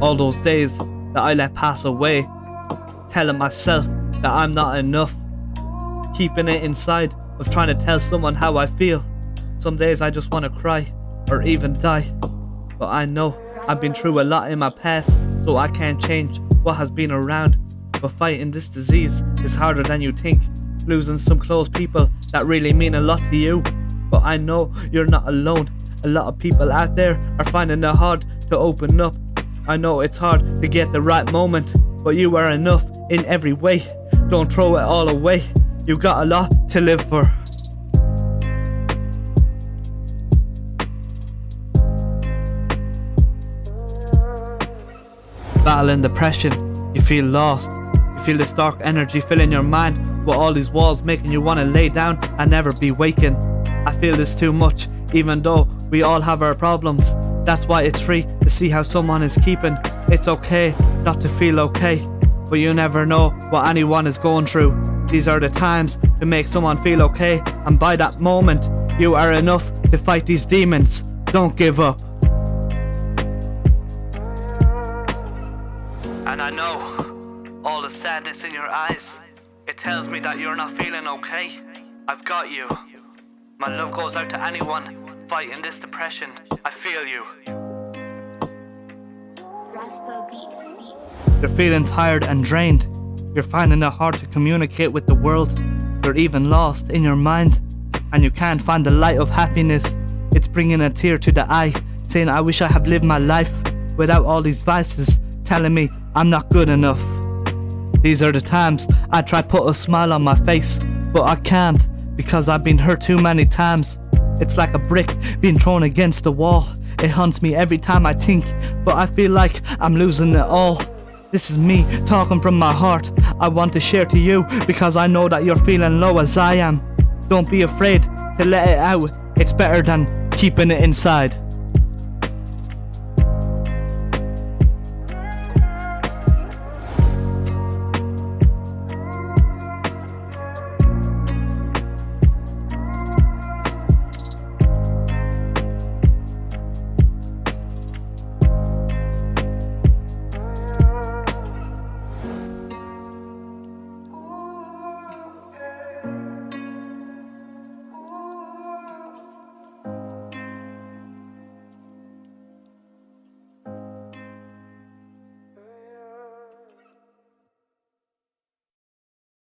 All those days that I let pass away, telling myself that I'm not enough, keeping it inside of trying to tell someone how I feel. Some days I just want to cry or even die. But I know I've been through a lot in my past, so I can't change what has been around. But fighting this disease is harder than you think. Losing some close people that really mean a lot to you. But I know you're not alone. A lot of people out there are finding it hard to open up. I know it's hard to get the right moment, but you are enough in every way. Don't throw it all away. You got a lot to live for. Battling depression, you feel lost. You feel this dark energy filling your mind with all these walls making you want to lay down and never be waking. I feel this too much, even though we all have our problems. That's why it's free to see how someone is keeping. It's okay not to feel okay, but you never know what anyone is going through. These are the times to make someone feel okay, and by that moment, you are enough to fight these demons. Don't give up. And I know all the sadness in your eyes. It tells me that you're not feeling okay. I've got you. My love goes out to anyone fighting this depression. I feel you. You're feeling tired and drained. You're finding it hard to communicate with the world. You're even lost in your mind. And you can't find the light of happiness. It's bringing a tear to the eye, saying, I wish I have lived my life without all these vices telling me I'm not good enough. These are the times I try put a smile on my face, but I can't because I've been hurt too many times. It's like a brick being thrown against the wall. It haunts me every time I think, but I feel like I'm losing it all. This is me talking from my heart. I want to share to you because I know that you're feeling low as I am. Don't be afraid to let it out. It's better than keeping it inside.